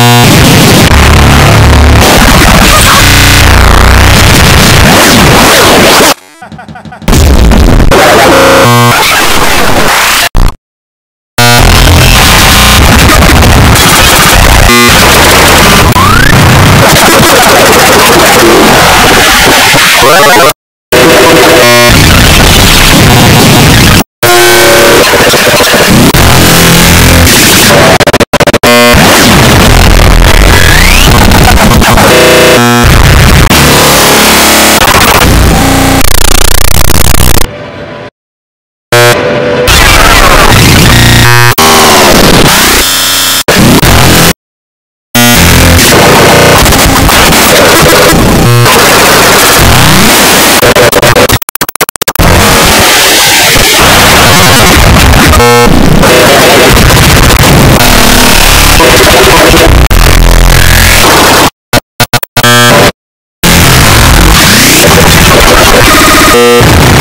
Uh... Uh...